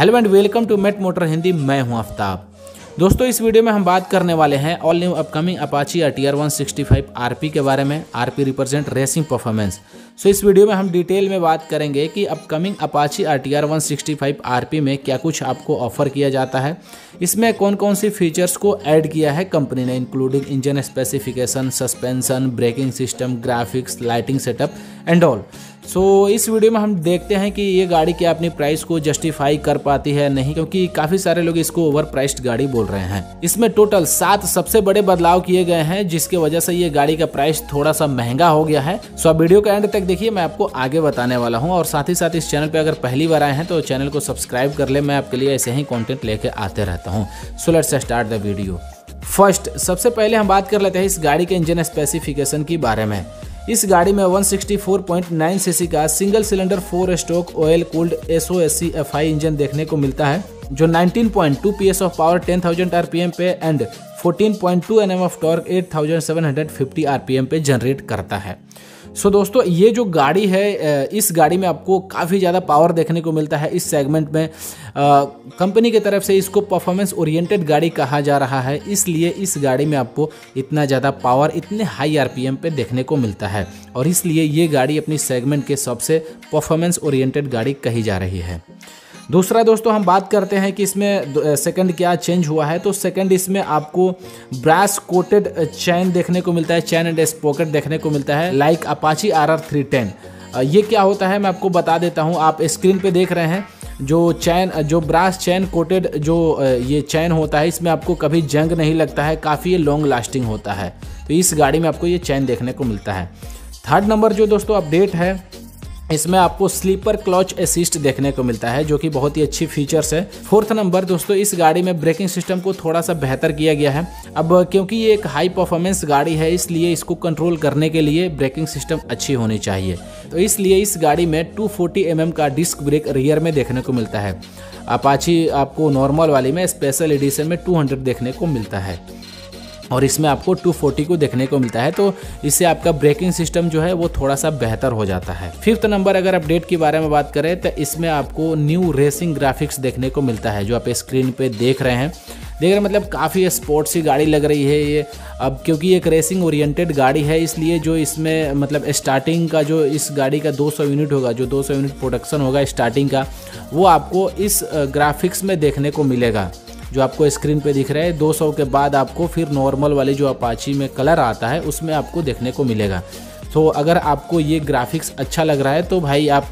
Hello and welcome to met motor Hindi, मैं हूँ आफ्ताब दोस्तों, इस वीडियो में हम बात करने वाले हैं all new upcoming Apache R T R one sixty five R P के बारे में। R P represent racing performance so इस वीडियो में हम डिटेल में बात करेंगे कि upcoming Apache R T R one sixty five R P में क्या कुछ आपको ऑफ़र किया जाता है। इसमें कौन कौन सी फीचर्स को ऐड किया है कंपनी ने including engine specification suspension braking system graphics lighting setup and all so so, इस वीडियो में हम देखते हैं कि ये गाड़ी क्या अपनी प्राइस को जस्टिफाई कर पाती है नहीं क्योंकि काफ़ी सारे लोग इसको ओवर प्राइस्ड गाड़ी बोल रहे हैं। इसमें टोटल सात सबसे बड़े बदलाव किए गए हैं जिसके वजह से ये गाड़ी का प्राइस थोड़ा सा महँगा हो गया है। सो so, वीडियो का एंड तक देखिए मैं आपको आगे बताने वाला हूँ और साथ ही साथ इस चैनल पर अगर पहली बार आए हैं तो चैनल को सब्सक्राइब कर ले मैं आपके लिए ऐसे ही कॉन्टेंट लेके आते रहता हूँ। So let's start the video first सबसे पहले हम बात कर लेते हैं इस गाड़ी के इंजन स्पेसिफिकेशन के बारे में। इस गाड़ी में 164.9 सीसी का single cylinder four stroke oil cooled S O engine देखने को मिलता है जो 19.2 पीएस ऑफ़ पावर 10,000 एम पे and 14.2 NM of torque 8,750 RPM पे जनरेट करता है। सो so, दोस्तों ये जो गाड़ी है इस गाड़ी में आपको काफ़ी ज़्यादा पावर देखने को मिलता है इस सेगमेंट में। कंपनी की तरफ़ से इसको परफॉर्मेंस ओरिएंटेड गाड़ी कहा जा रहा है इसलिए इस गाड़ी में आपको इतना ज़्यादा पावर इतने हाई आरपीएम पे देखने को मिलता है। और इसलिए ये गाड़ी अपनी सेगमेंट के सबसे परफॉर्मेंस ओरिएंटेड गाड़ी कही जा रही है। दूसरा दोस्तों हम बात करते हैं कि इसमें सेकंड क्या चेंज हुआ है। तो सेकंड इसमें आपको ब्रास कोटेड चैन देखने को मिलता है चैन एंड स्पॉकेट देखने को मिलता है like Apache R R three ten ये क्या होता है, मैं आपको बता देता हूँ। आप स्क्रीन पे देख रहे हैं, जो चैन जो ब्रास चैन कोटेड जो ये चैन होता है, इसमें आपको कभी जंग नहीं लगता है, काफ़ी लॉन्ग लास्टिंग होता है। तो इस गाड़ी में आपको ये चैन देखने को मिलता है। थर्ड नंबर जो दोस्तों अपडेट है इसमें आपको स्लीपर क्लच असिस्ट देखने को मिलता है, जो कि बहुत ही अच्छी फीचर्स है। फोर्थ नंबर, दोस्तों, इस गाड़ी में ब्रेकिंग सिस्टम को थोड़ा सा बेहतर किया गया है। अब, क्योंकि ये एक हाई परफॉर्मेंस गाड़ी है, इसलिए इसको कंट्रोल करने के लिए ब्रेकिंग सिस्टम अच्छी होनी चाहिए। तो इसलिए इस गाड़ी में 240 फोर्टी mm का डिस्क ब्रेक रियर में देखने को मिलता है। अपाची आपको नॉर्मल वाली में स्पेशल एडिशन में 200 देखने को मिलता है। और इसमें आपको 240 को देखने को मिलता है तो इससे आपका ब्रेकिंग सिस्टम जो है वो थोड़ा सा बेहतर हो जाता है। फिफ्थ नंबर अगर अपडेट के बारे में बात करें तो इसमें आपको न्यू रेसिंग ग्राफिक्स देखने को मिलता है, जो आप स्क्रीन पे देख रहे हैं। देख रहे मतलब काफ़ी स्पोर्ट्स की गाड़ी लग रही है ये। अब क्योंकि एक रेसिंग ओरिएंटेड गाड़ी है, इसलिए जो इसमें मतलब स्टार्टिंग का जो इस गाड़ी का 200 यूनिट होगा, जो 200 यूनिट प्रोडक्शन होगा स्टार्टिंग का, वो आपको इस ग्राफिक्स में देखने को मिलेगा। जो आपको स्क्रीन पे दिख रहा है 200 के बाद आपको फिर नॉर्मल वाले जो अपाची में कलर आता है, उसमें आपको देखने को मिलेगा। तो अगर आपको ये ग्राफिक्स अच्छा लग रहा है तो भाई आप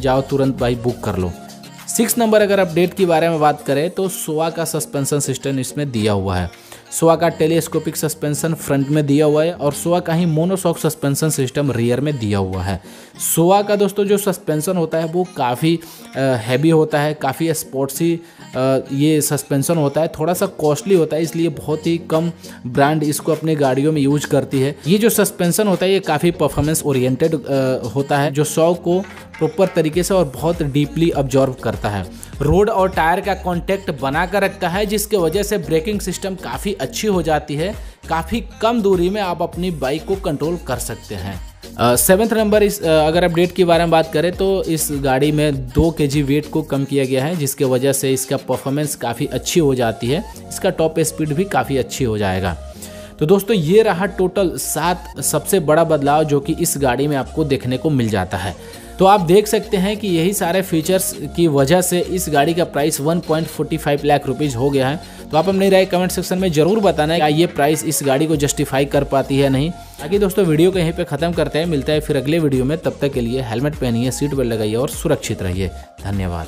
जाओ तुरंत भाई बुक कर लो। सिक्स नंबर अगर अपडेट के बारे में बात करें तो सोआ का सस्पेंशन सिस्टम इसमें दिया हुआ है। सोआ का टेलीस्कोपिक सस्पेंशन फ्रंट में दिया हुआ है और सोआ का ही मोनोसॉक सस्पेंशन सिस्टम रियर में दिया हुआ है। सोआ का दोस्तों जो सस्पेंशन होता है वो काफ़ी हैवी होता है, काफ़ी स्पोर्ट्सी ये सस्पेंशन होता है, थोड़ा सा कॉस्टली होता है, इसलिए बहुत ही कम ब्रांड इसको अपने गाड़ियों में यूज़ करती है। ये जो सस्पेंशन होता है, ये काफ़ी परफॉर्मेंस ओरिएंटेड होता है, जो सौ को प्रॉपर तरीके से और बहुत डीपली ऑब्जॉर्व करता है। रोड और टायर का कॉन्टेक्ट बना कर रखता है जिसके वजह से ब्रेकिंग सिस्टम काफ़ी अच्छी हो जाती है। काफ़ी कम दूरी में आप अपनी बाइक को कंट्रोल कर सकते हैं। सेवेंथ uh, नंबर इस uh, अगर अपडेट के बारे में बात करें तो इस गाड़ी में दो के जी वेट को कम किया गया है जिसके वजह से इसका परफॉर्मेंस काफ़ी अच्छी हो जाती है। इसका टॉप स्पीड भी काफ़ी अच्छी हो जाएगा। तो दोस्तों ये रहा टोटल सात सबसे बड़ा बदलाव जो कि इस गाड़ी में आपको देखने को मिल जाता है। तो आप देख सकते हैं कि यही सारे फीचर्स की वजह से इस गाड़ी का प्राइस 1.45 लाख रुपीज़ हो गया है। तो आप अपनी राय कमेंट सेक्शन में ज़रूर बताना कि ये प्राइस इस गाड़ी को जस्टिफाई कर पाती है नहीं। बाकी दोस्तों वीडियो को यहीं पे ख़त्म करते हैं। मिलता है फिर अगले वीडियो में। तब तक के लिए हेलमेट पहनिए सीट बेल्ट लगाइए और सुरक्षित रहिए। धन्यवाद।